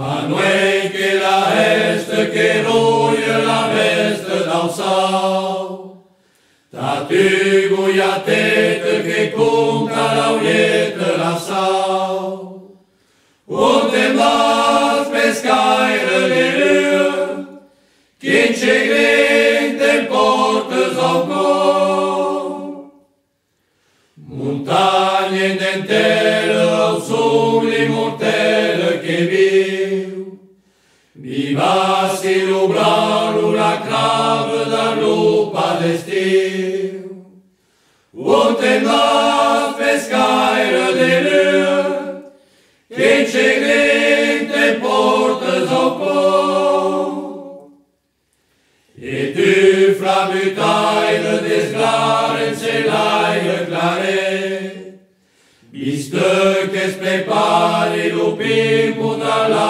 Ma noei ket a-hest ket roi la mest d'an s ta T'a-tygou e-at-tet ket koum kal e-la-s-sav. O te-mvaz, pesk a-e-ra-di-lua, Kint se-grint e-mport dentele, haou-soum, Vivassi l'ubrano la clave da lu palestin. Unte la pescaire de lue, che ce grente porte zopo. E tu fra mutaile desgare ce l'aile clare, Bistă că spre pare lupim până la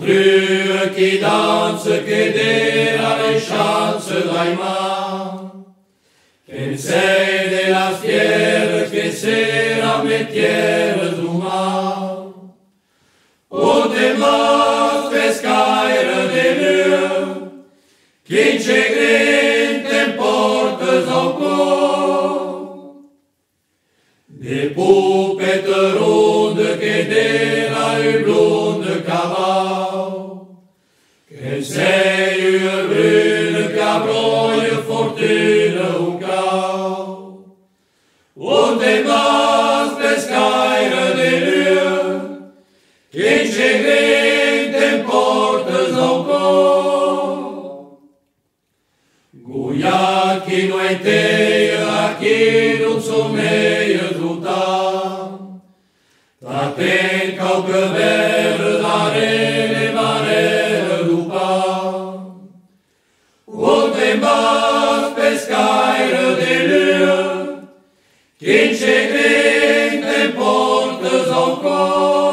qui danse che della e chance d'aima Quel sei della fiera che sera metiere d'uma O Au démon, pescaire de lieu Qui c'è green t'importe encore broille fort ou des base d'ca qui' des portes encore Goya qui nous était qui le sommeil tout la cauque vers la rein din baf pe scairă de leu, Chinci crin te